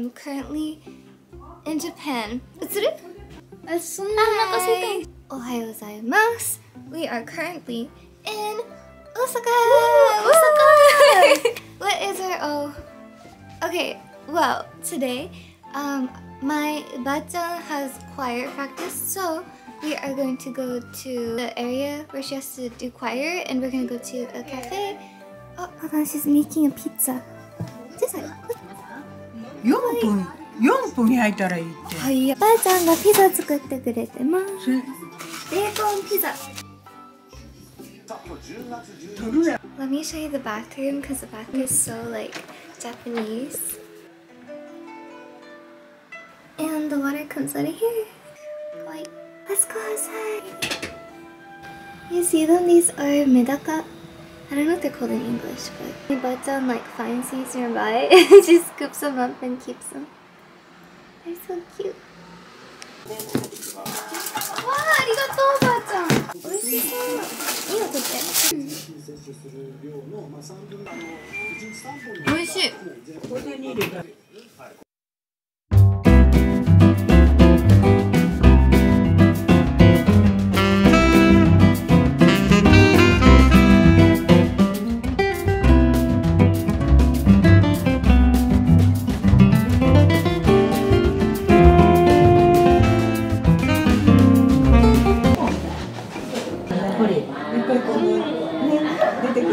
I'm currently in Japan. Otsurunai! Ohayou gozaimasu! We are currently in Osaka! Osaka! what is our O? Okay, well, today, um, my bachan has choir practice, so we are going to go to the area where she has to do choir, and we're going to go to a cafe. Oh, hold on, she's making a pizza. What is that? 四分四分焼いたらいいってはいおばあちゃんがピザ作ってくれてますベーコンピザ Let me show you the bathroom because the bathroom is so like Japanese and the water comes out of here like let's go outside you see them these are medaka I don't know if they're called in English, but he bites on like fine seeds nearby and just scoops them up and keeps them. They're so cute. わあ、ありがとう、おばあちゃん。美味しそう。いいよ、こっち。美味しい。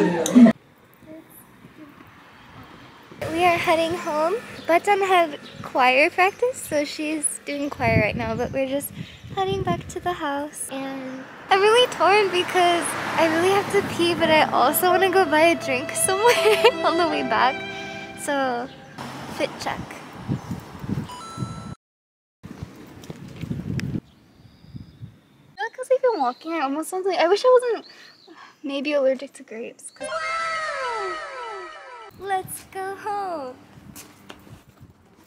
We are heading home. Bachan had choir practice, so she's doing choir right now, but we're just heading back to the house. And I'm really torn because I really have to pee, but I also want to go buy a drink somewhere on the way back. So, fit check. walking. I almost sounds like I wish I wasn't Maybe allergic to grapes. Wow! Let's go home.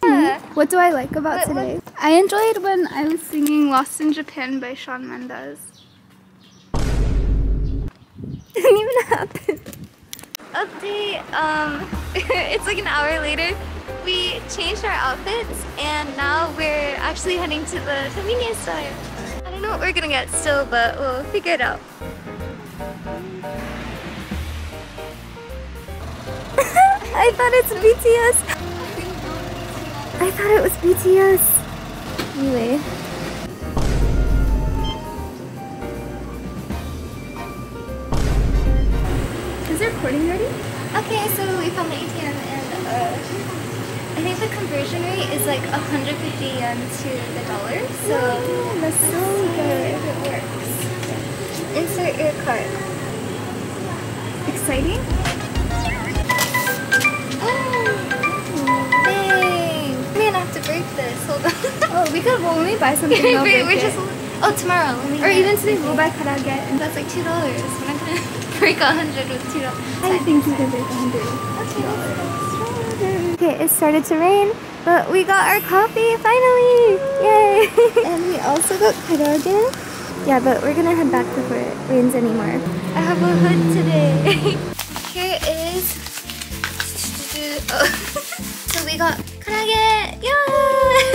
Mm-hmm. What do I like about today? What? I enjoyed when I was singing Lost in Japan by Shawn Mendes. Didn't even happen. Update, um, it's like an hour later. We changed our outfits and now we're actually heading to the convenience store. I don't know what we're gonna get still, but we'll figure it out. I thought it's BTS. I thought it was BTS. Anyway. Is the recording ready? Okay, so we found the ATM and uh, I think the conversion rate is like 150 yen to the dollar. So Ooh, that's so good. If it works. Insert your card. Exciting? We could well, buy something. Yeah, we, just oh tomorrow. or even today we'll buy karaage. And that's like two dollars. We're not gonna break a hundred with two dollars. I think you can break hundred. That's two dollars. Okay, it started to rain, but we got our coffee finally! Yay! and we also got karaage. Yeah, but we're gonna head back before it rains anymore. I have a hood today. Here is. Oh. so we got karaage! Yeah!